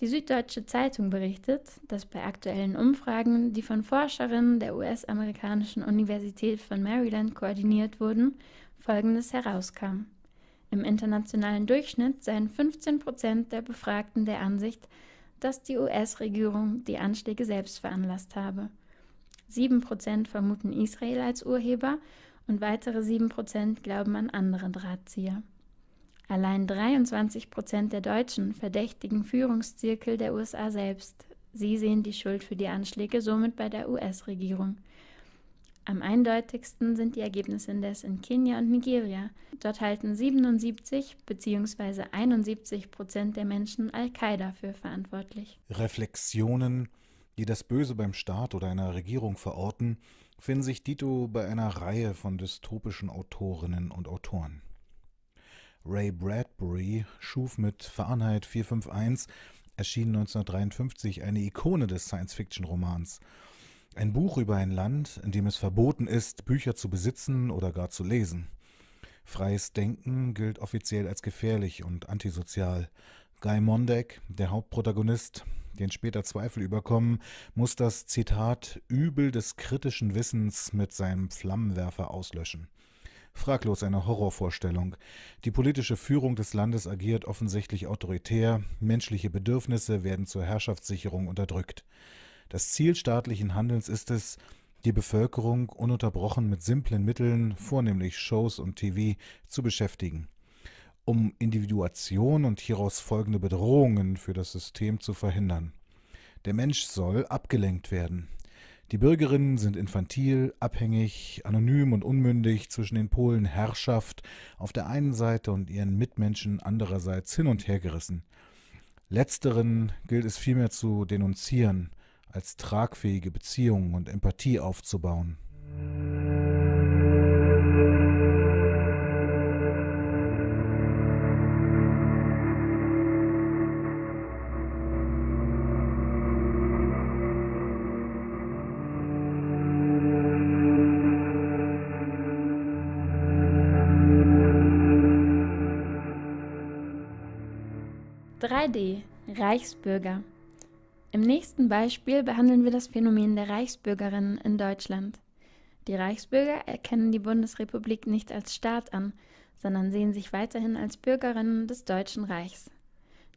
Die Süddeutsche Zeitung berichtet, dass bei aktuellen Umfragen, die von Forscherinnen der US-amerikanischen Universität von Maryland koordiniert wurden, Folgendes herauskam. Im internationalen Durchschnitt seien 15 Prozent der Befragten der Ansicht, dass die US-Regierung die Anschläge selbst veranlasst habe. 7 Prozent vermuten Israel als Urheber und weitere 7 Prozent glauben an andere Drahtzieher. Allein 23 Prozent der Deutschen verdächtigen Führungszirkel der USA selbst. Sie sehen die Schuld für die Anschläge somit bei der US-Regierung. Am eindeutigsten sind die Ergebnisse indes in Kenia und Nigeria. Dort halten 77 bzw. 71 Prozent der Menschen Al-Qaida für verantwortlich. Reflexionen, die das Böse beim Staat oder einer Regierung verorten, finden sich Dito bei einer Reihe von dystopischen Autorinnen und Autoren. Ray Bradbury schuf mit Fahrenheit 451, erschien 1953, eine Ikone des Science-Fiction-Romans – ein Buch über ein Land, in dem es verboten ist, Bücher zu besitzen oder gar zu lesen. Freies Denken gilt offiziell als gefährlich und antisozial. Guy Mondek, der Hauptprotagonist, den später Zweifel überkommen, muss das Zitat Übel des kritischen Wissens mit seinem Flammenwerfer auslöschen. Fraglos eine Horrorvorstellung. Die politische Führung des Landes agiert offensichtlich autoritär, menschliche Bedürfnisse werden zur Herrschaftssicherung unterdrückt. Das Ziel staatlichen Handelns ist es, die Bevölkerung ununterbrochen mit simplen Mitteln, vornehmlich Shows und TV, zu beschäftigen. Um Individuation und hieraus folgende Bedrohungen für das System zu verhindern. Der Mensch soll abgelenkt werden. Die Bürgerinnen sind infantil, abhängig, anonym und unmündig zwischen den Polen Herrschaft auf der einen Seite und ihren Mitmenschen andererseits hin und her gerissen. Letzteren gilt es vielmehr zu denunzieren, als tragfähige Beziehungen und Empathie aufzubauen. Reichsbürger im nächsten Beispiel behandeln wir das Phänomen der Reichsbürgerinnen in Deutschland. Die Reichsbürger erkennen die Bundesrepublik nicht als Staat an, sondern sehen sich weiterhin als Bürgerinnen des Deutschen Reichs.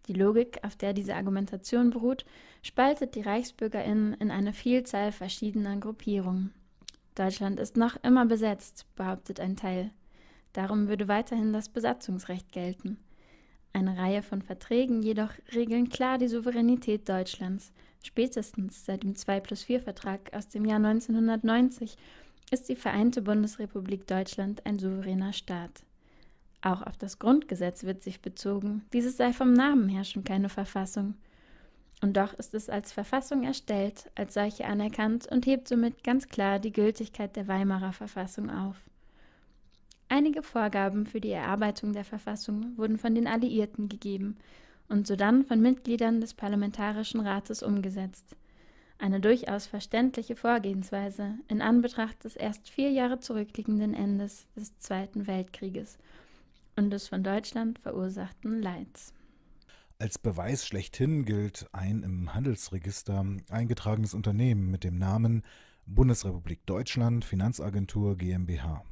Die Logik, auf der diese Argumentation beruht, spaltet die Reichsbürgerinnen in eine Vielzahl verschiedener Gruppierungen. Deutschland ist noch immer besetzt, behauptet ein Teil. Darum würde weiterhin das Besatzungsrecht gelten. Eine Reihe von Verträgen jedoch regeln klar die Souveränität Deutschlands. Spätestens seit dem 2 plus 4 Vertrag aus dem Jahr 1990 ist die Vereinte Bundesrepublik Deutschland ein souveräner Staat. Auch auf das Grundgesetz wird sich bezogen, dieses sei vom Namen her schon keine Verfassung. Und doch ist es als Verfassung erstellt, als solche anerkannt und hebt somit ganz klar die Gültigkeit der Weimarer Verfassung auf. Einige Vorgaben für die Erarbeitung der Verfassung wurden von den Alliierten gegeben und sodann von Mitgliedern des Parlamentarischen Rates umgesetzt. Eine durchaus verständliche Vorgehensweise in Anbetracht des erst vier Jahre zurückliegenden Endes des Zweiten Weltkrieges und des von Deutschland verursachten Leids. Als Beweis schlechthin gilt ein im Handelsregister eingetragenes Unternehmen mit dem Namen Bundesrepublik Deutschland Finanzagentur GmbH.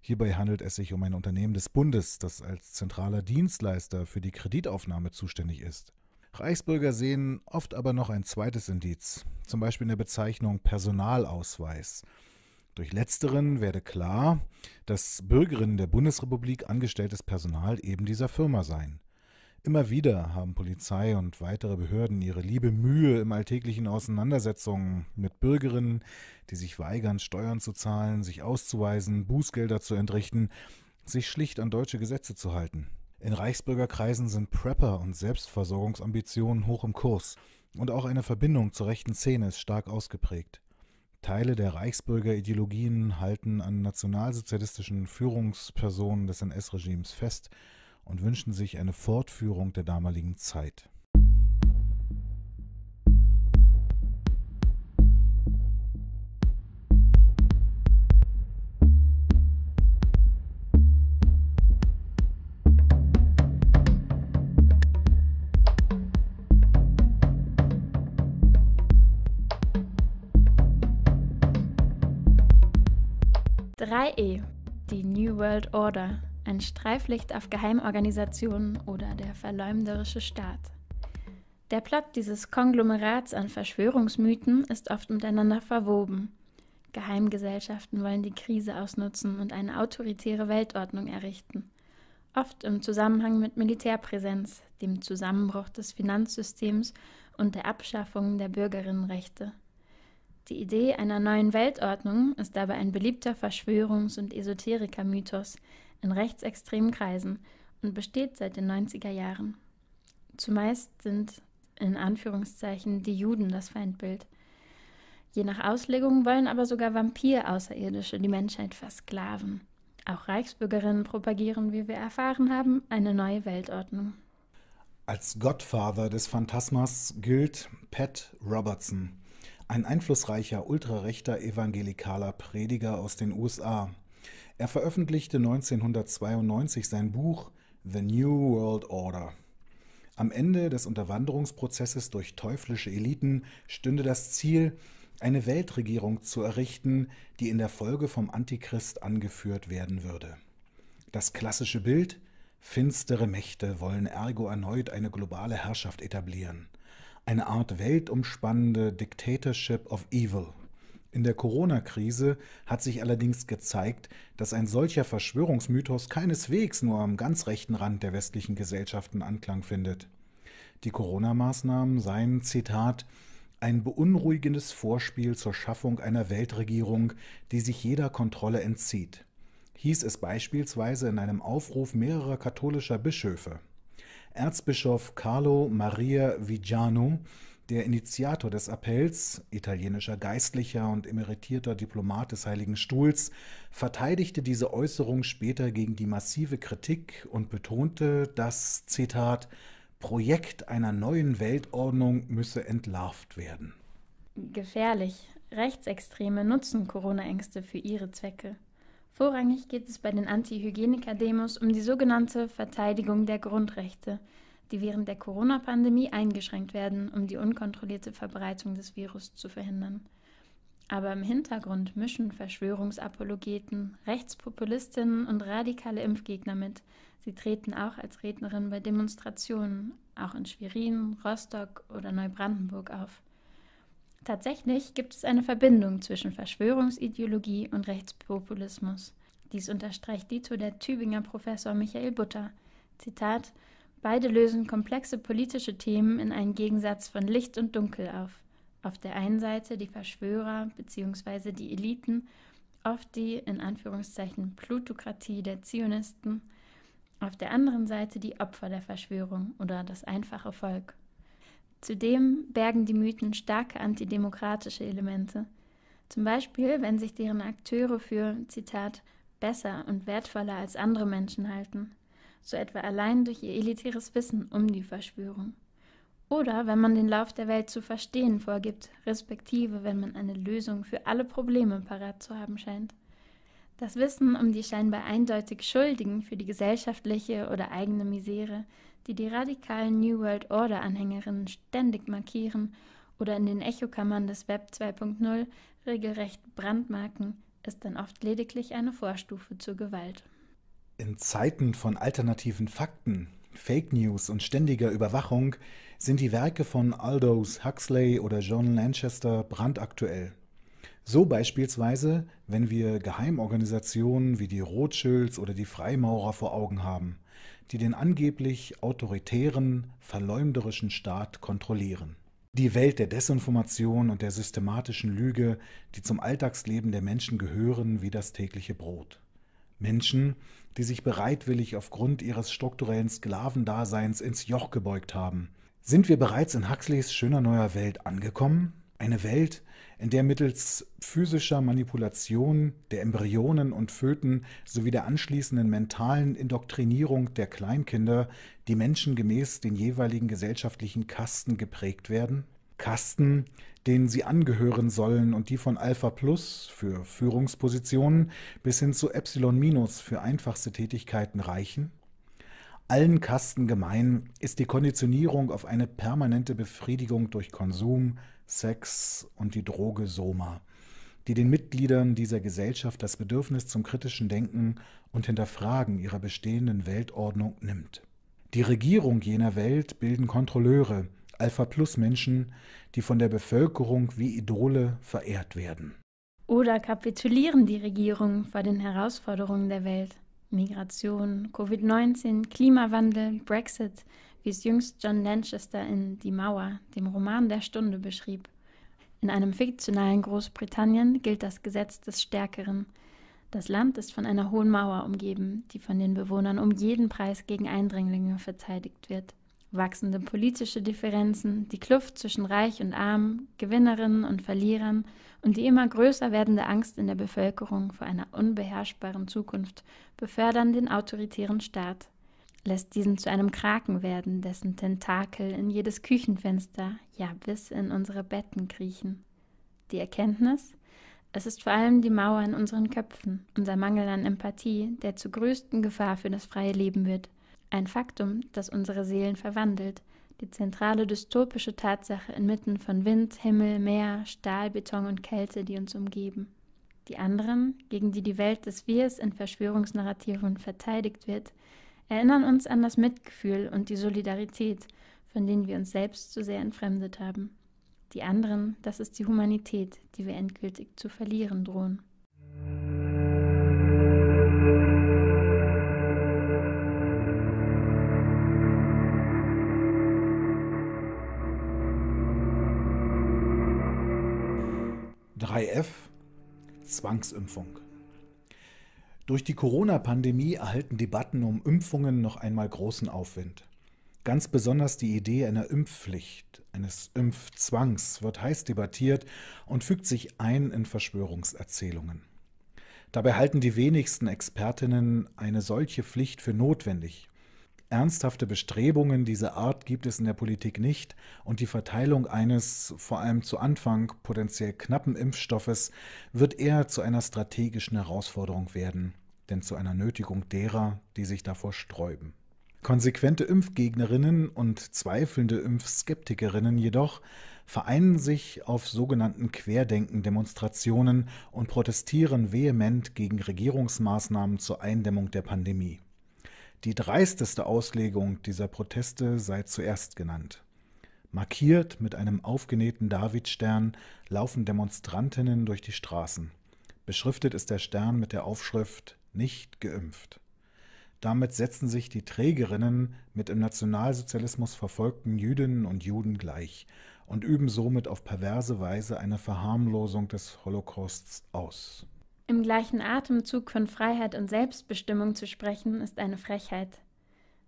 Hierbei handelt es sich um ein Unternehmen des Bundes, das als zentraler Dienstleister für die Kreditaufnahme zuständig ist. Reichsbürger sehen oft aber noch ein zweites Indiz, zum Beispiel in der Bezeichnung Personalausweis. Durch letzteren werde klar, dass Bürgerinnen der Bundesrepublik angestelltes Personal eben dieser Firma seien. Immer wieder haben Polizei und weitere Behörden ihre liebe Mühe im alltäglichen Auseinandersetzungen mit Bürgerinnen, die sich weigern, Steuern zu zahlen, sich auszuweisen, Bußgelder zu entrichten, sich schlicht an deutsche Gesetze zu halten. In Reichsbürgerkreisen sind Prepper und Selbstversorgungsambitionen hoch im Kurs und auch eine Verbindung zur rechten Szene ist stark ausgeprägt. Teile der Reichsbürgerideologien halten an nationalsozialistischen Führungspersonen des NS-Regimes fest und wünschen sich eine Fortführung der damaligen Zeit. 3e, die New World Order, ein Streiflicht auf Geheimorganisationen oder der verleumderische Staat. Der Plot dieses Konglomerats an Verschwörungsmythen ist oft miteinander verwoben. Geheimgesellschaften wollen die Krise ausnutzen und eine autoritäre Weltordnung errichten, oft im Zusammenhang mit Militärpräsenz, dem Zusammenbruch des Finanzsystems und der Abschaffung der Bürgerinnenrechte. Die Idee einer neuen Weltordnung ist dabei ein beliebter Verschwörungs- und Esoteriker-Mythos in rechtsextremen Kreisen und besteht seit den 90er Jahren. Zumeist sind in Anführungszeichen die Juden das Feindbild. Je nach Auslegung wollen aber sogar Vampir-Außerirdische die Menschheit versklaven. Auch Reichsbürgerinnen propagieren, wie wir erfahren haben, eine neue Weltordnung. Als Gottvater des Phantasmas gilt Pat Robertson, ein einflussreicher ultrarechter evangelikaler Prediger aus den USA. Er veröffentlichte 1992 sein Buch The New World Order. Am Ende des Unterwanderungsprozesses durch teuflische Eliten stünde das Ziel, eine Weltregierung zu errichten, die in der Folge vom Antichrist angeführt werden würde. Das klassische Bild Finstere Mächte wollen ergo erneut eine globale Herrschaft etablieren eine Art weltumspannende Dictatorship of Evil. In der Corona-Krise hat sich allerdings gezeigt, dass ein solcher Verschwörungsmythos keineswegs nur am ganz rechten Rand der westlichen Gesellschaften Anklang findet. Die Corona-Maßnahmen seien, Zitat, ein beunruhigendes Vorspiel zur Schaffung einer Weltregierung, die sich jeder Kontrolle entzieht, hieß es beispielsweise in einem Aufruf mehrerer katholischer Bischöfe. Erzbischof Carlo Maria Vigiano, der Initiator des Appells, italienischer Geistlicher und emeritierter Diplomat des Heiligen Stuhls, verteidigte diese Äußerung später gegen die massive Kritik und betonte, das Zitat Projekt einer neuen Weltordnung müsse entlarvt werden. Gefährlich. Rechtsextreme nutzen Corona-Ängste für ihre Zwecke. Vorrangig geht es bei den Anti-Hygieniker-Demos um die sogenannte Verteidigung der Grundrechte, die während der Corona-Pandemie eingeschränkt werden, um die unkontrollierte Verbreitung des Virus zu verhindern. Aber im Hintergrund mischen Verschwörungsapologeten, Rechtspopulistinnen und radikale Impfgegner mit. Sie treten auch als Rednerin bei Demonstrationen, auch in Schwerin, Rostock oder Neubrandenburg auf. Tatsächlich gibt es eine Verbindung zwischen Verschwörungsideologie und Rechtspopulismus. Dies unterstreicht Dito der Tübinger Professor Michael Butter. Zitat: Beide lösen komplexe politische Themen in einen Gegensatz von Licht und Dunkel auf. Auf der einen Seite die Verschwörer bzw. die Eliten, oft die in Anführungszeichen Plutokratie der Zionisten, auf der anderen Seite die Opfer der Verschwörung oder das einfache Volk. Zudem bergen die Mythen starke antidemokratische Elemente. Zum Beispiel, wenn sich deren Akteure für, Zitat, besser und wertvoller als andere Menschen halten, so etwa allein durch ihr elitäres Wissen um die Verschwörung. Oder wenn man den Lauf der Welt zu verstehen vorgibt, respektive wenn man eine Lösung für alle Probleme parat zu haben scheint. Das Wissen um die scheinbar eindeutig Schuldigen für die gesellschaftliche oder eigene Misere die die radikalen New World Order-Anhängerinnen ständig markieren oder in den Echokammern des Web 2.0 regelrecht brandmarken, ist dann oft lediglich eine Vorstufe zur Gewalt. In Zeiten von alternativen Fakten, Fake News und ständiger Überwachung sind die Werke von Aldous Huxley oder John Lanchester brandaktuell. So beispielsweise, wenn wir Geheimorganisationen wie die Rothschilds oder die Freimaurer vor Augen haben – die den angeblich autoritären, verleumderischen Staat kontrollieren. Die Welt der Desinformation und der systematischen Lüge, die zum Alltagsleben der Menschen gehören wie das tägliche Brot. Menschen, die sich bereitwillig aufgrund ihres strukturellen Sklavendaseins ins Joch gebeugt haben. Sind wir bereits in Huxleys schöner neuer Welt angekommen? Eine Welt, in der mittels physischer Manipulation der Embryonen und Föten sowie der anschließenden mentalen Indoktrinierung der Kleinkinder die Menschen gemäß den jeweiligen gesellschaftlichen Kasten geprägt werden? Kasten, denen sie angehören sollen und die von Alpha Plus für Führungspositionen bis hin zu Epsilon Minus für einfachste Tätigkeiten reichen? Allen Kasten gemein ist die Konditionierung auf eine permanente Befriedigung durch Konsum, Sex und die Droge Soma, die den Mitgliedern dieser Gesellschaft das Bedürfnis zum kritischen Denken und Hinterfragen ihrer bestehenden Weltordnung nimmt. Die Regierung jener Welt bilden Kontrolleure, Alpha-Plus-Menschen, die von der Bevölkerung wie Idole verehrt werden. Oder kapitulieren die Regierungen vor den Herausforderungen der Welt? Migration, Covid-19, Klimawandel, Brexit, wie es jüngst John Lanchester in Die Mauer, dem Roman der Stunde, beschrieb. In einem fiktionalen Großbritannien gilt das Gesetz des Stärkeren. Das Land ist von einer hohen Mauer umgeben, die von den Bewohnern um jeden Preis gegen Eindringlinge verteidigt wird. Wachsende politische Differenzen, die Kluft zwischen Reich und Arm, Gewinnerinnen und Verlierern und die immer größer werdende Angst in der Bevölkerung vor einer unbeherrschbaren Zukunft befördern den autoritären Staat, lässt diesen zu einem Kraken werden, dessen Tentakel in jedes Küchenfenster, ja bis in unsere Betten kriechen. Die Erkenntnis? Es ist vor allem die Mauer in unseren Köpfen, unser Mangel an Empathie, der zur größten Gefahr für das freie Leben wird. Ein Faktum, das unsere Seelen verwandelt, die zentrale dystopische Tatsache inmitten von Wind, Himmel, Meer, Stahl, Beton und Kälte, die uns umgeben. Die anderen, gegen die die Welt des Wirs in Verschwörungsnarrativen verteidigt wird, erinnern uns an das Mitgefühl und die Solidarität, von denen wir uns selbst zu sehr entfremdet haben. Die anderen, das ist die Humanität, die wir endgültig zu verlieren drohen. Zwangsimpfung. Durch die Corona-Pandemie erhalten Debatten um Impfungen noch einmal großen Aufwind. Ganz besonders die Idee einer Impfpflicht, eines Impfzwangs wird heiß debattiert und fügt sich ein in Verschwörungserzählungen. Dabei halten die wenigsten Expertinnen eine solche Pflicht für notwendig Ernsthafte Bestrebungen dieser Art gibt es in der Politik nicht und die Verteilung eines, vor allem zu Anfang potenziell knappen Impfstoffes wird eher zu einer strategischen Herausforderung werden, denn zu einer Nötigung derer, die sich davor sträuben. Konsequente Impfgegnerinnen und zweifelnde Impfskeptikerinnen jedoch vereinen sich auf sogenannten Querdenken-Demonstrationen und protestieren vehement gegen Regierungsmaßnahmen zur Eindämmung der Pandemie. Die dreisteste Auslegung dieser Proteste sei zuerst genannt. Markiert mit einem aufgenähten Davidstern laufen Demonstrantinnen durch die Straßen. Beschriftet ist der Stern mit der Aufschrift Nicht geimpft. Damit setzen sich die Trägerinnen mit im Nationalsozialismus verfolgten Jüdinnen und Juden gleich und üben somit auf perverse Weise eine Verharmlosung des Holocausts aus. Im gleichen Atemzug von Freiheit und Selbstbestimmung zu sprechen, ist eine Frechheit.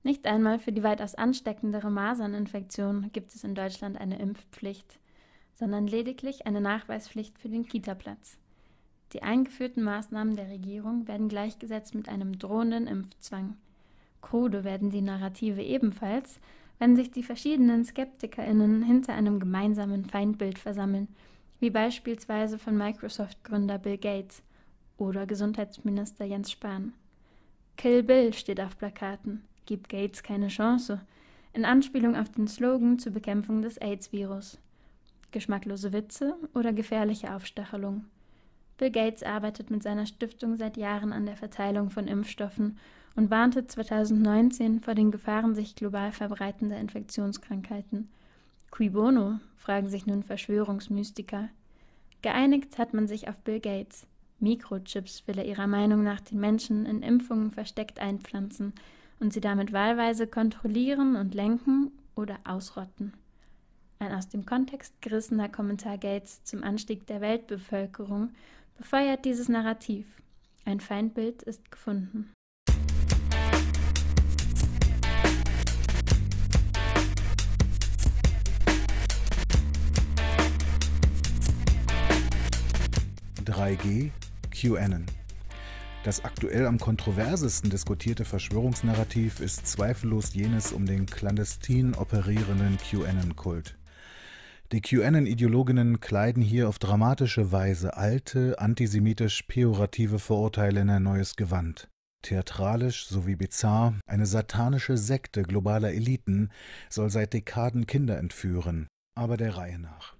Nicht einmal für die weitaus ansteckendere Maserninfektion gibt es in Deutschland eine Impfpflicht, sondern lediglich eine Nachweispflicht für den Kitaplatz. Die eingeführten Maßnahmen der Regierung werden gleichgesetzt mit einem drohenden Impfzwang. Krude werden die Narrative ebenfalls, wenn sich die verschiedenen SkeptikerInnen hinter einem gemeinsamen Feindbild versammeln, wie beispielsweise von Microsoft-Gründer Bill Gates, oder Gesundheitsminister Jens Spahn. Kill Bill steht auf Plakaten, gibt Gates keine Chance, in Anspielung auf den Slogan zur Bekämpfung des AIDS-Virus. Geschmacklose Witze oder gefährliche Aufstachelung. Bill Gates arbeitet mit seiner Stiftung seit Jahren an der Verteilung von Impfstoffen und warnte 2019 vor den Gefahren sich global verbreitender Infektionskrankheiten. Qui bono? fragen sich nun Verschwörungsmystiker. Geeinigt hat man sich auf Bill Gates. Mikrochips will er ihrer Meinung nach den Menschen in Impfungen versteckt einpflanzen und sie damit wahlweise kontrollieren und lenken oder ausrotten. Ein aus dem Kontext gerissener Kommentar Gates zum Anstieg der Weltbevölkerung befeuert dieses Narrativ. Ein Feindbild ist gefunden. 3G, QAnon. Das aktuell am kontroversesten diskutierte Verschwörungsnarrativ ist zweifellos jenes um den clandestin operierenden QAnon-Kult. Die QAnon-Ideologinnen kleiden hier auf dramatische Weise alte, antisemitisch-pejorative Vorurteile in ein neues Gewand. Theatralisch sowie bizarr, eine satanische Sekte globaler Eliten soll seit Dekaden Kinder entführen, aber der Reihe nach.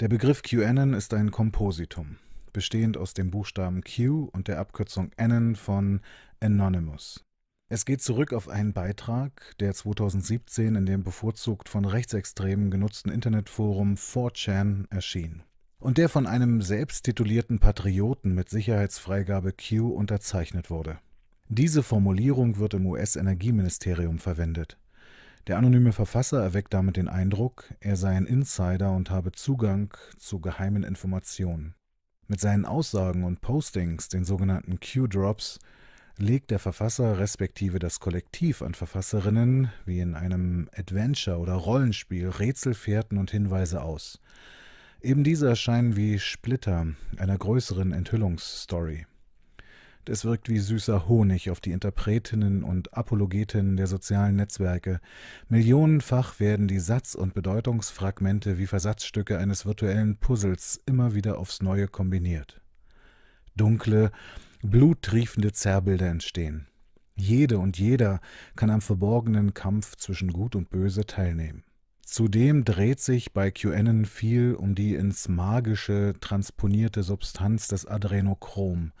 Der Begriff QAnon ist ein Kompositum, bestehend aus dem Buchstaben Q und der Abkürzung Anon von Anonymous. Es geht zurück auf einen Beitrag, der 2017 in dem bevorzugt von Rechtsextremen genutzten Internetforum 4chan erschien und der von einem selbsttitulierten Patrioten mit Sicherheitsfreigabe Q unterzeichnet wurde. Diese Formulierung wird im US-Energieministerium verwendet. Der anonyme Verfasser erweckt damit den Eindruck, er sei ein Insider und habe Zugang zu geheimen Informationen. Mit seinen Aussagen und Postings, den sogenannten Q-Drops, legt der Verfasser respektive das Kollektiv an Verfasserinnen, wie in einem Adventure oder Rollenspiel, Rätselfährten und Hinweise aus. Eben diese erscheinen wie Splitter einer größeren Enthüllungsstory. Das wirkt wie süßer Honig auf die Interpretinnen und Apologetinnen der sozialen Netzwerke. Millionenfach werden die Satz- und Bedeutungsfragmente wie Versatzstücke eines virtuellen Puzzles immer wieder aufs Neue kombiniert. Dunkle, bluttriefende Zerrbilder entstehen. Jede und jeder kann am verborgenen Kampf zwischen Gut und Böse teilnehmen. Zudem dreht sich bei QAnon viel um die ins Magische transponierte Substanz des Adrenochrom,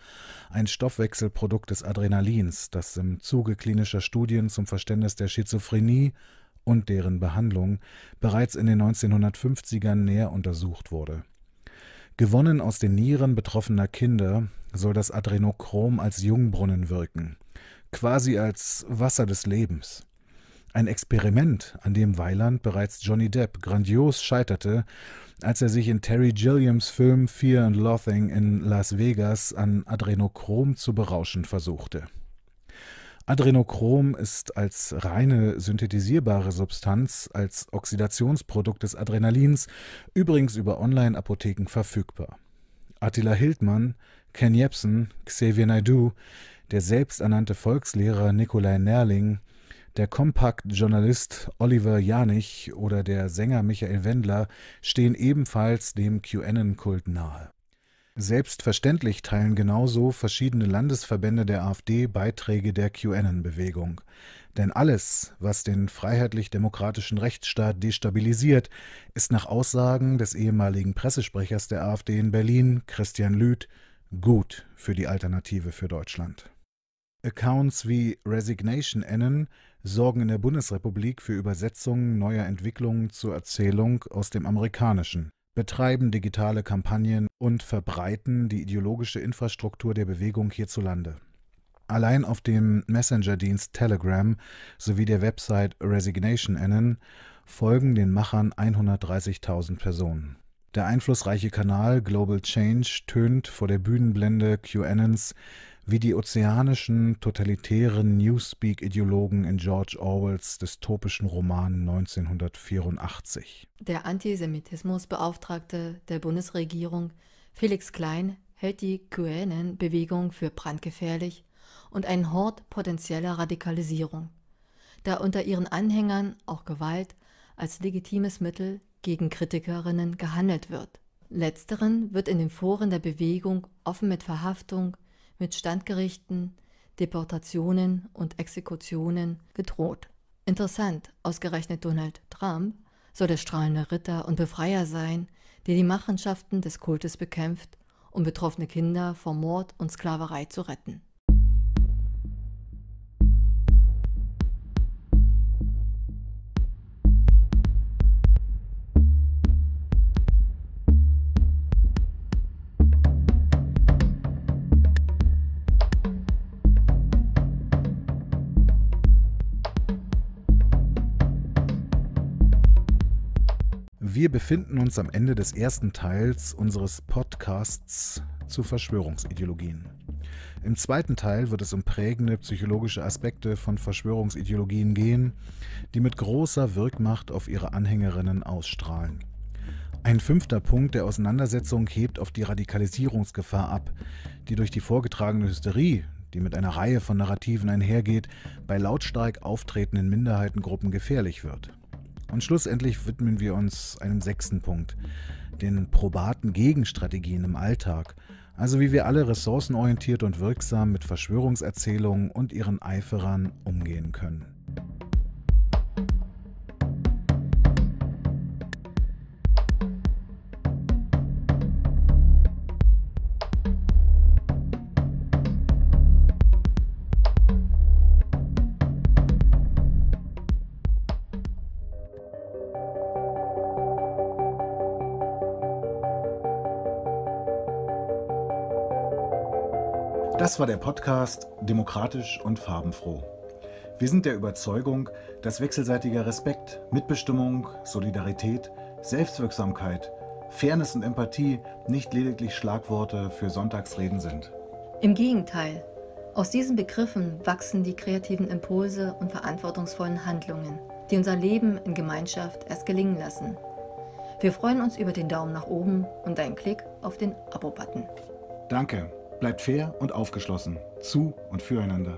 ein Stoffwechselprodukt des Adrenalins, das im Zuge klinischer Studien zum Verständnis der Schizophrenie und deren Behandlung bereits in den 1950ern näher untersucht wurde. Gewonnen aus den Nieren betroffener Kinder soll das Adrenochrom als Jungbrunnen wirken, quasi als Wasser des Lebens. Ein Experiment, an dem Weiland bereits Johnny Depp grandios scheiterte, als er sich in Terry Gilliams Film Fear and Loathing in Las Vegas an Adrenochrom zu berauschen versuchte. Adrenochrom ist als reine synthetisierbare Substanz, als Oxidationsprodukt des Adrenalins, übrigens über Online-Apotheken verfügbar. Attila Hildmann, Ken Jebsen, Xavier Naidoo, der selbsternannte Volkslehrer Nikolai Nerling, der Kompakt-Journalist Oliver Janich oder der Sänger Michael Wendler stehen ebenfalls dem QAnon-Kult nahe. Selbstverständlich teilen genauso verschiedene Landesverbände der AfD Beiträge der QAnon-Bewegung. Denn alles, was den freiheitlich-demokratischen Rechtsstaat destabilisiert, ist nach Aussagen des ehemaligen Pressesprechers der AfD in Berlin, Christian Lüth, gut für die Alternative für Deutschland. Accounts wie Resignation Anon sorgen in der Bundesrepublik für Übersetzungen neuer Entwicklungen zur Erzählung aus dem Amerikanischen, betreiben digitale Kampagnen und verbreiten die ideologische Infrastruktur der Bewegung hierzulande. Allein auf dem Messenger-Dienst Telegram sowie der Website Resignation Anon folgen den Machern 130.000 Personen. Der einflussreiche Kanal Global Change tönt vor der Bühnenblende QAnons wie die ozeanischen, totalitären Newspeak-Ideologen in George Orwells dystopischen Roman 1984. Der Antisemitismusbeauftragte der Bundesregierung, Felix Klein, hält die QAnon-Bewegung für brandgefährlich und ein Hort potenzieller Radikalisierung, da unter ihren Anhängern auch Gewalt als legitimes Mittel gegen Kritikerinnen gehandelt wird. Letzteren wird in den Foren der Bewegung offen mit Verhaftung, mit Standgerichten, Deportationen und Exekutionen gedroht. Interessant, ausgerechnet Donald Trump soll der strahlende Ritter und Befreier sein, der die Machenschaften des Kultes bekämpft, um betroffene Kinder vor Mord und Sklaverei zu retten. Wir befinden uns am Ende des ersten Teils unseres Podcasts zu Verschwörungsideologien. Im zweiten Teil wird es um prägende psychologische Aspekte von Verschwörungsideologien gehen, die mit großer Wirkmacht auf ihre Anhängerinnen ausstrahlen. Ein fünfter Punkt der Auseinandersetzung hebt auf die Radikalisierungsgefahr ab, die durch die vorgetragene Hysterie, die mit einer Reihe von Narrativen einhergeht, bei lautstark auftretenden Minderheitengruppen gefährlich wird. Und schlussendlich widmen wir uns einem sechsten Punkt, den probaten Gegenstrategien im Alltag, also wie wir alle ressourcenorientiert und wirksam mit Verschwörungserzählungen und ihren Eiferern umgehen können. Das war der Podcast Demokratisch und farbenfroh. Wir sind der Überzeugung, dass wechselseitiger Respekt, Mitbestimmung, Solidarität, Selbstwirksamkeit, Fairness und Empathie nicht lediglich Schlagworte für Sonntagsreden sind. Im Gegenteil, aus diesen Begriffen wachsen die kreativen Impulse und verantwortungsvollen Handlungen, die unser Leben in Gemeinschaft erst gelingen lassen. Wir freuen uns über den Daumen nach oben und einen Klick auf den Abo-Button. Danke. Bleibt fair und aufgeschlossen. Zu und füreinander.